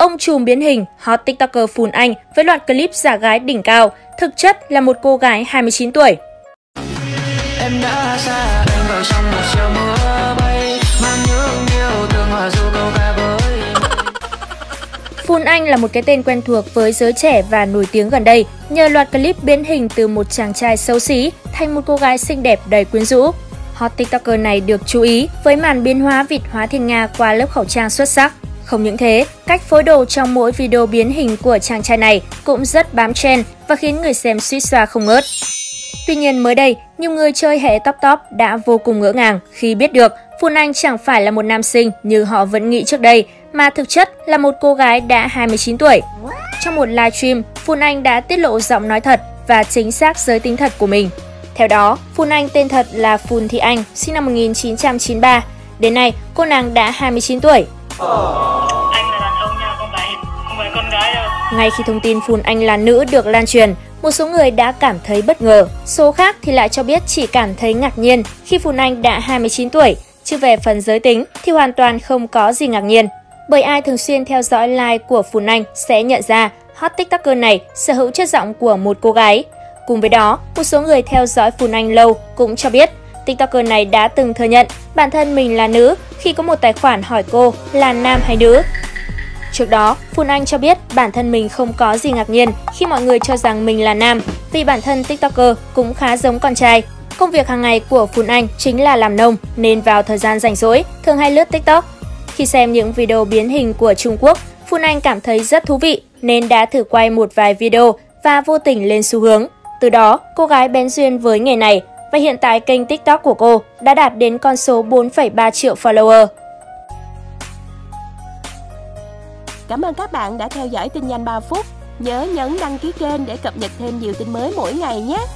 Ông trùm biến hình, hot tiktoker Phùn Anh với loạt clip giả gái đỉnh cao, thực chất là một cô gái 29 tuổi. Em đã xa anh vào trong một chiều mưa bay, mang những yêu thương hòa du câu ca với. Phùn Anh là một cái tên quen thuộc với giới trẻ và nổi tiếng gần đây nhờ loạt clip biến hình từ một chàng trai xấu xí thành một cô gái xinh đẹp đầy quyến rũ. Hot TikToker này được chú ý với màn biến hóa vịt hóa thiên Nga qua lớp khẩu trang xuất sắc. Không những thế, cách phối đồ trong mỗi video biến hình của chàng trai này cũng rất bám trend và khiến người xem suýt xoa không ngớt. Tuy nhiên mới đây, nhiều người chơi hệ top top đã vô cùng ngỡ ngàng khi biết được Phun Anh chẳng phải là một nam sinh như họ vẫn nghĩ trước đây, mà thực chất là một cô gái đã 29 tuổi. Trong một livestream, Phun Anh đã tiết lộ giọng nói thật và chính xác giới tính thật của mình. Theo đó, Phun Anh tên thật là Phun Thị Anh, sinh năm 1993. Đến nay, cô nàng đã 29 tuổi. Oh. Ngay khi thông tin Phun Anh là nữ được lan truyền, một số người đã cảm thấy bất ngờ, số khác thì lại cho biết chỉ cảm thấy ngạc nhiên khi Phun Anh đã 29 tuổi. Chứ về phần giới tính thì hoàn toàn không có gì ngạc nhiên. Bởi ai thường xuyên theo dõi live của Phun Anh sẽ nhận ra hot tiktoker này sở hữu chất giọng của một cô gái. Cùng với đó, một số người theo dõi Phun Anh lâu cũng cho biết tiktoker này đã từng thừa nhận bản thân mình là nữ khi có một tài khoản hỏi cô là nam hay nữ. Trước đó, Phun Anh cho biết bản thân mình không có gì ngạc nhiên khi mọi người cho rằng mình là nam, vì bản thân TikToker cũng khá giống con trai. Công việc hàng ngày của Phun Anh chính là làm nông, nên vào thời gian rảnh rỗi, thường hay lướt TikTok. Khi xem những video biến hình của Trung Quốc, Phun Anh cảm thấy rất thú vị nên đã thử quay một vài video và vô tình lên xu hướng. Từ đó, cô gái bén duyên với nghề này và hiện tại kênh TikTok của cô đã đạt đến con số 4,3 triệu follower. Cảm ơn các bạn đã theo dõi tin nhanh 3 phút. Nhớ nhấn đăng ký kênh để cập nhật thêm nhiều tin mới mỗi ngày nhé.